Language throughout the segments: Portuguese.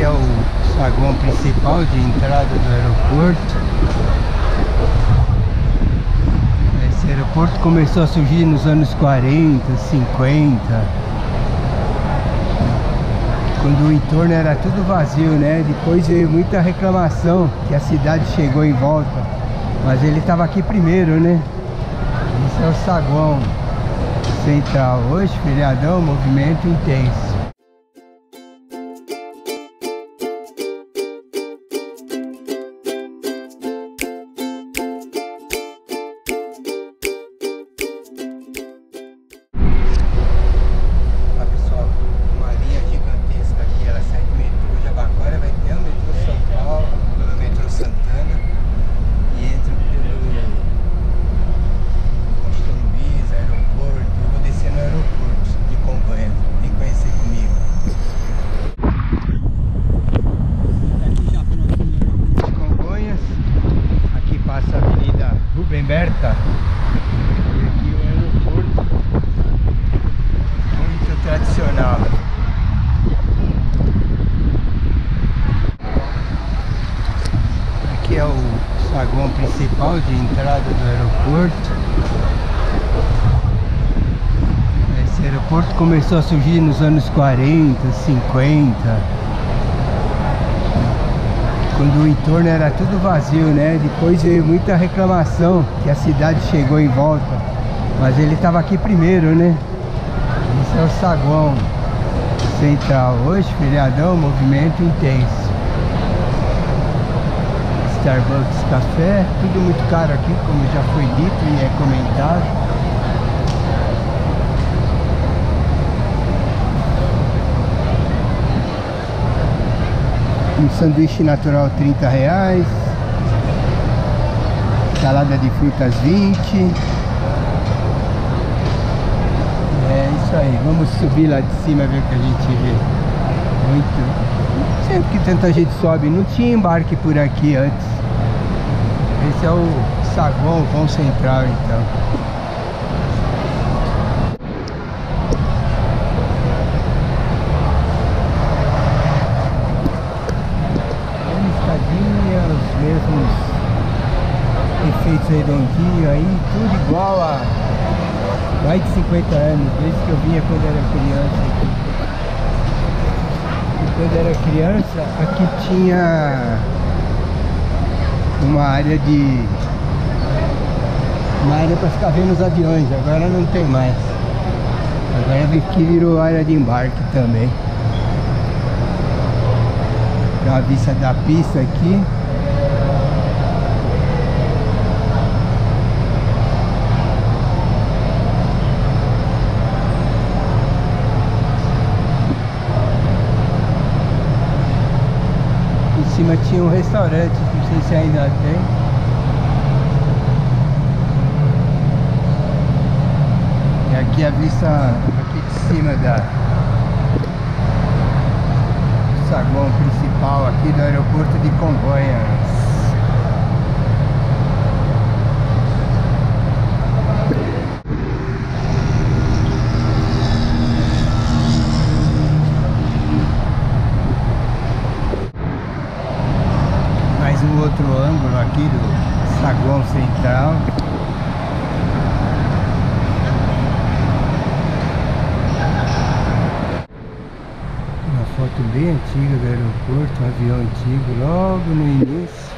Aqui é o saguão principal de entrada do aeroporto. Esse aeroporto começou a surgir nos anos 40, 50. Quando o entorno era tudo vazio, né? Depois veio muita reclamação que a cidade chegou em volta. Mas ele estava aqui primeiro, né? Esse é o saguão central. Hoje, feriadão, movimento intenso. Saguão principal de entrada do aeroporto. Esse aeroporto começou a surgir nos anos 40, 50. Quando o entorno era tudo vazio, né? Depois veio muita reclamação que a cidade chegou em volta. Mas ele estava aqui primeiro, né? Esse é o saguão central. Hoje, feriadão, movimento intenso. Starbucks café, tudo muito caro aqui, como já foi dito e é comentado. Um sanduíche natural 30 reais. Salada de frutas 20. É isso aí, vamos subir lá de cima ver o que a gente vê. Muito. Sempre que tanta gente sobe, não tinha embarque por aqui antes. Esse é o saguão, vão central então. Efeitos redondinhos aí, tudo igual a mais de 50 anos, desde que eu vinha quando era criança aqui. Quando era criança, aqui tinha uma área de. uma área para ficar vendo os aviões, agora não tem mais. Agora aqui virou área de embarque também. Tem uma vista da pista aqui. Em cima tinha um restaurante, não sei se ainda tem. E aqui a vista aqui de cima da saguão principal aqui do aeroporto de Congonhas. Mais um outro ângulo aqui do saguão central. Uma foto bem antiga do aeroporto, um avião antigo, logo no início.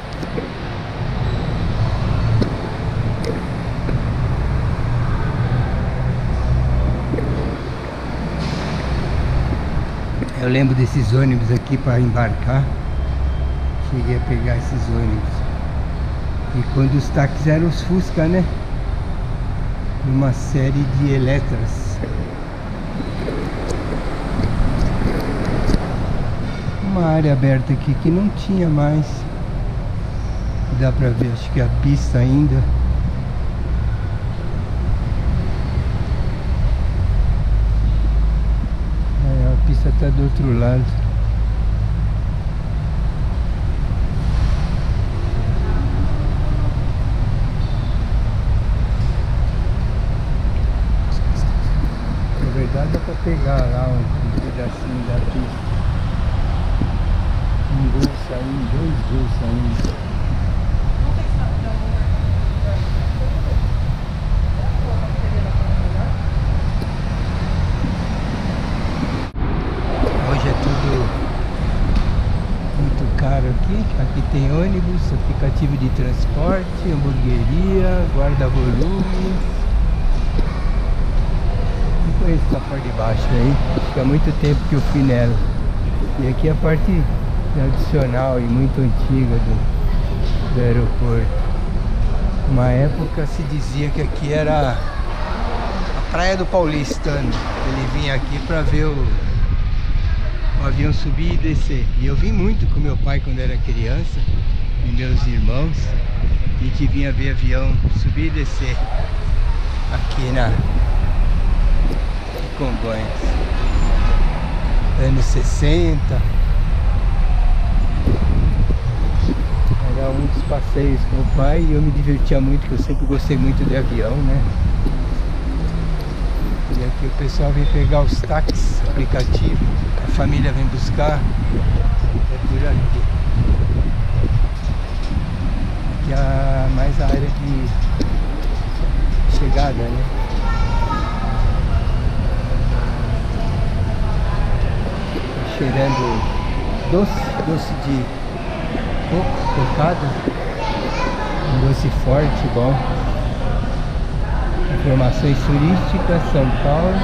Eu lembro desses ônibus aqui para embarcar. Cheguei a pegar esses ônibus. E quando os táxis eram os Fusca, né? Uma série de Eletras. Uma área aberta aqui que não tinha mais. Dá pra ver, acho que a pista ainda. É, a pista tá do outro lado. Na verdade dá pra pegar lá um pedacinho da pista. Tem dois voos saindo. Hoje é tudo muito caro aqui. Aqui tem ônibus, aplicativo de transporte, hamburgueria, guarda-volume. Não conheço essa parte de baixo aí. Há muito tempo que eu fui nela. E aqui é a parte tradicional e muito antiga do, do aeroporto. Uma época se dizia que aqui era a praia do paulistano. Ele vinha aqui para ver o, o avião subir e descer. E eu vim muito com meu pai quando era criança e meus irmãos. A gente vinha ver avião subir e descer aqui na Congonhas. Anos 60. Um dos passeios com o pai e eu me divertia muito, porque eu sempre gostei muito de avião, né? E aqui o pessoal vem pegar os táxis, aplicativo, a família vem buscar, é por aqui. Aqui é mais a área de chegada, né? Cheirando doce, doce de coco, cocada, um doce forte, bom. Informações turísticas, São Paulo.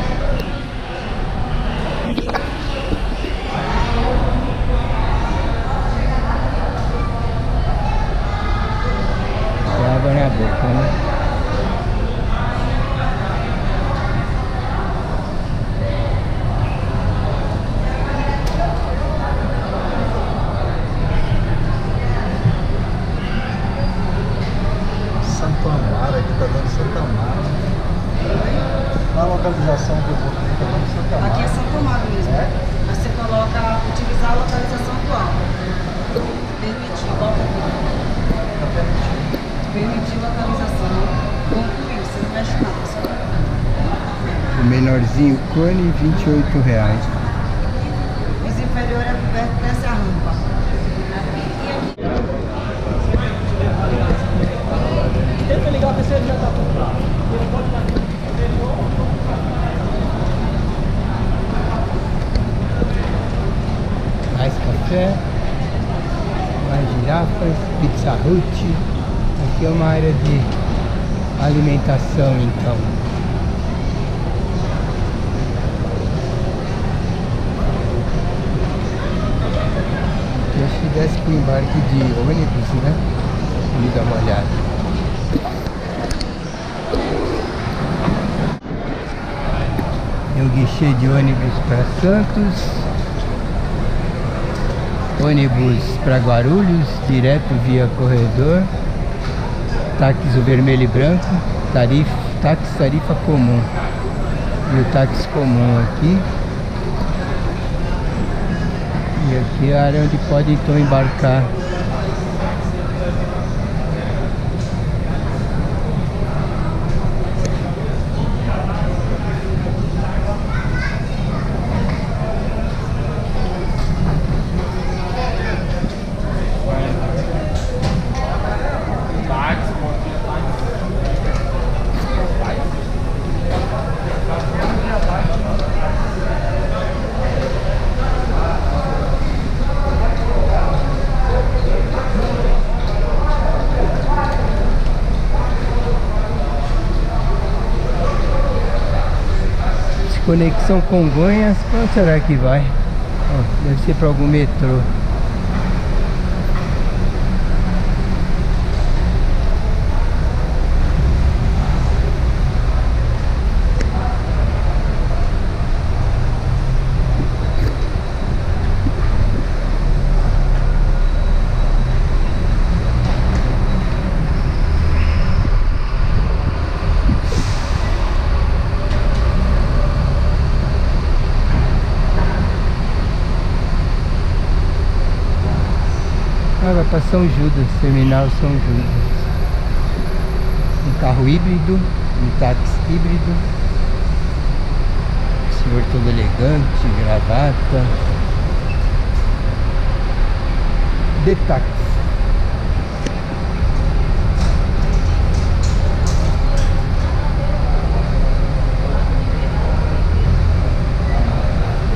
Água na boca, né? 128 reais. Os inferiores é perto dessa rampa. Tenta ligar a terceira já tá tudo lá. Ele pode dar mais café, mais girafas, pizza hut. Aqui é uma área de alimentação então. Desse para o embarque de ônibus, né? Me dá uma olhada. Tem o guichê de ônibus para Santos. Ônibus para Guarulhos, direto via corredor. Táxi vermelho e branco, tarifa, táxi tarifa comum. E o táxi comum aqui. E a área onde pode então embarcar. Conexão Congonhas, pra onde será que vai? Ó, deve ser para algum metrô. Ah, vai para São Judas, terminal São Judas. Um carro híbrido, um táxi híbrido. Senhor todo elegante, gravata. de táxi.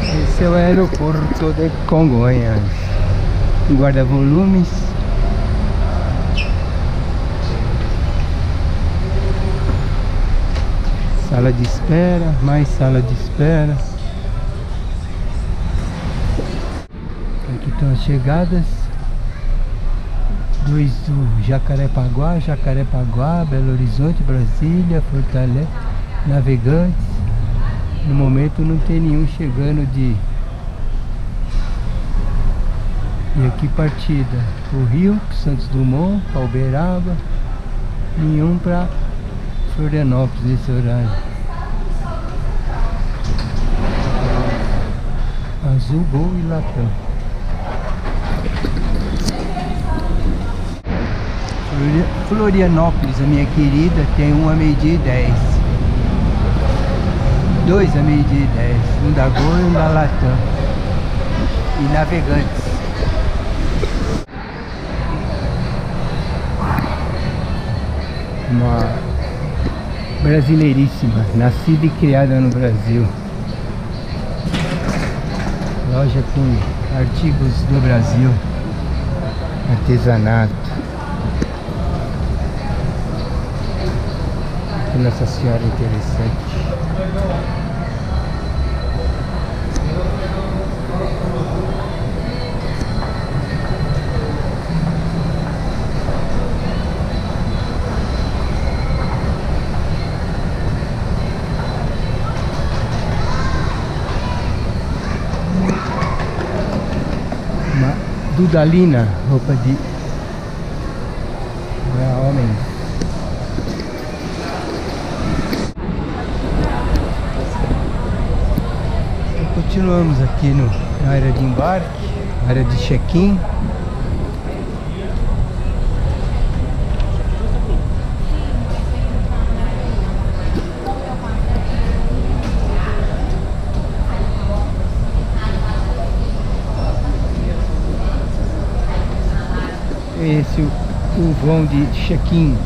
Esse é o aeroporto de Congonhas. Guarda-volumes. Sala de espera, mais sala de espera. Aqui estão as chegadas. Dois do Jacarepaguá, Jacarepaguá, Belo Horizonte, Brasília, Fortaleza, Navegantes. No momento não tem nenhum chegando de... E aqui partida o Rio, Santos Dumont, Palberaba, nenhum para Florianópolis nesse horário. Azul, Gol e Latam. Florianópolis, a minha querida, tem um a meio-dia e dez. Dois a meio-dia e dez. Um da Gol e um da Latam. E navegantes. Uma brasileiríssima, nascida e criada no Brasil. Loja com artigos do Brasil, artesanato. Que Nossa Senhora interessante. Dudalina, roupa de homens. Então, continuamos aqui no, na área de embarque, área de check-in. Esse é o, vão de check-in,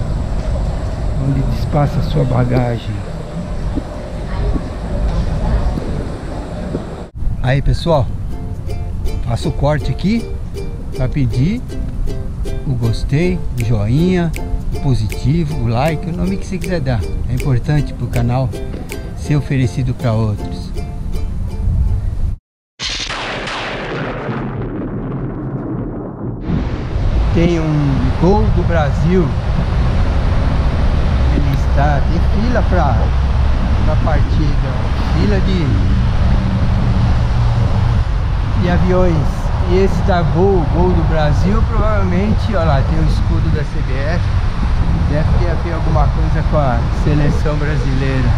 onde despaça a sua bagagem. Aí pessoal, faço o corte aqui para pedir o gostei, o joinha, o positivo, o like, o nome que você quiser dar. É importante para o canal ser oferecido para outros. Tem um gol do Brasil. Ele está, tem fila para a partida, fila de de aviões. E esse da Gol, Gol do Brasil, provavelmente, olha lá, tem o escudo da CBF. Deve ter a ver alguma coisa com a seleção brasileira.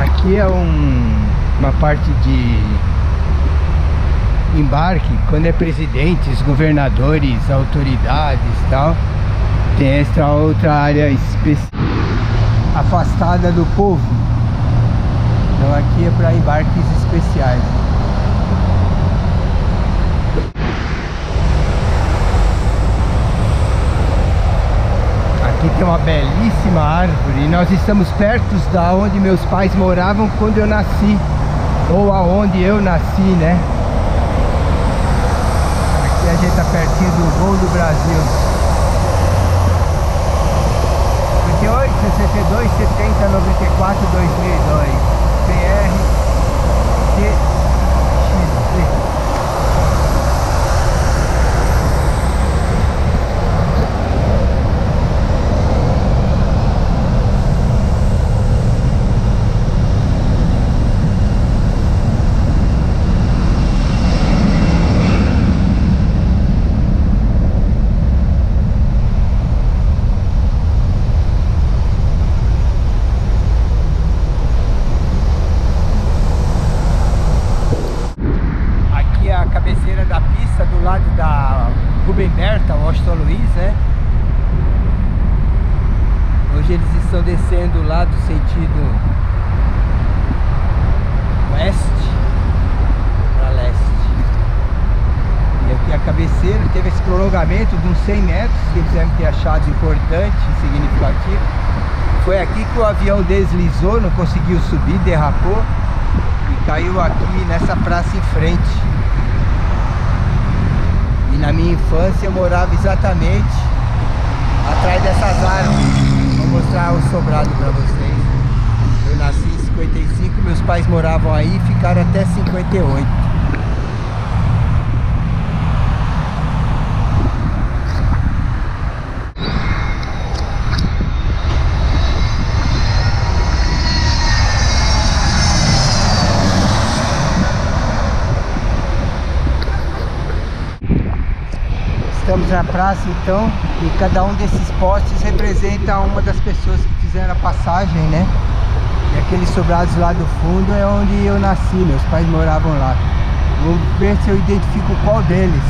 Aqui é um, uma parte de embarque, quando é presidentes, governadores, autoridades e tal. Tem essa outra área específica afastada do povo. Então aqui é para embarques especiais. Aqui tem uma belíssima árvore e nós estamos perto da onde meus pais moravam quando eu nasci. Ou aonde eu nasci, né? Gente está pertinho do voo do Brasil. 58, 62, 70, 94, 2002. Hoje eles estão descendo lá do sentido oeste para leste. E aqui a cabeceira teve esse prolongamento de uns 100 metros que eles devem ter achado importante e significativo. Foi aqui que o avião deslizou, não conseguiu subir, derrapou e caiu aqui nessa praça em frente. E na minha infância eu morava exatamente atrás dessas árvores. Mostrar o sobrado para vocês. Eu nasci em 55, meus pais moravam aí e ficaram até 58. Na praça então e cada um desses postes representa uma das pessoas que fizeram a passagem, né? E aqueles sobrados lá do fundo é onde eu nasci, meus pais moravam lá. Vamos ver se eu identifico qual deles.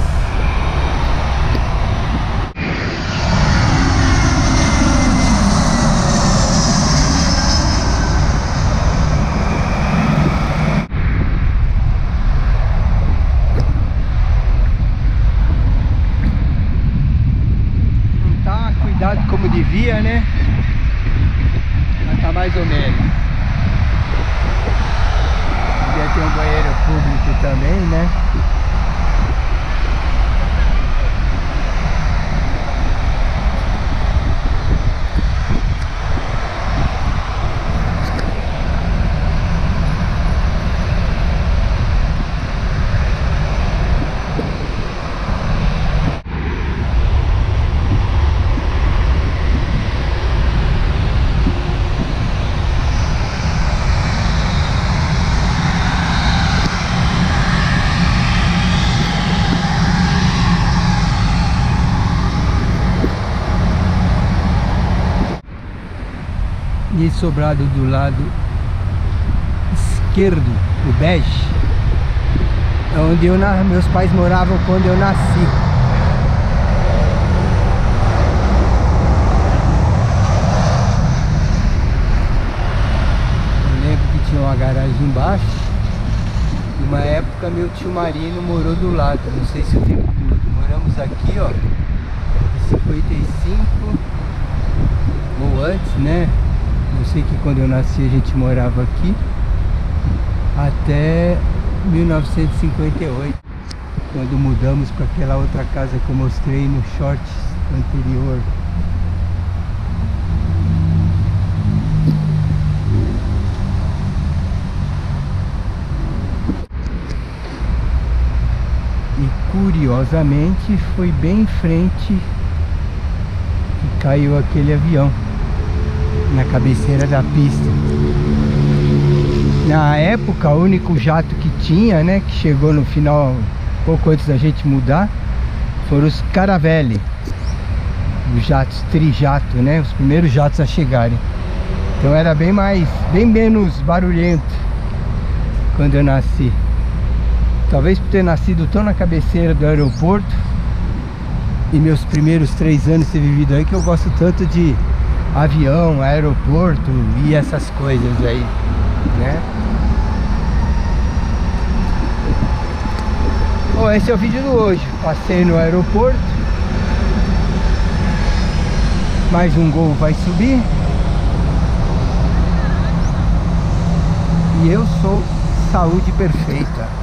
Não tá cuidado como devia, né? Mas tá mais ou menos. Devia ter um banheiro público também, né? E esse sobrado do lado esquerdo, o bege, é onde eu, meus pais moravam quando eu nasci. Eu lembro que tinha uma garagem embaixo. E uma época meu tio Marino morou do lado, não sei se o tempo todo. Moramos aqui, ó, em 55 ou antes, né? Eu sei que quando eu nasci a gente morava aqui até 1958, quando mudamos para aquela outra casa que eu mostrei no shorts anterior. E curiosamente foi bem em frente que caiu aquele avião na cabeceira da pista. Na época, o único jato que tinha, né, que chegou no final, pouco antes da gente mudar, foram os Caravelle. Os jatos trijato, né, os primeiros jatos a chegarem. Então era bem mais, bem menos barulhento quando eu nasci. Talvez por ter nascido tão na cabeceira do aeroporto e meus primeiros três anos ter vivido aí que eu gosto tanto de avião, aeroporto e essas coisas aí, né? Bom, esse é o vídeo de hoje. Passei no aeroporto. Mais um gol vai subir. E eu sou saúde perfeita.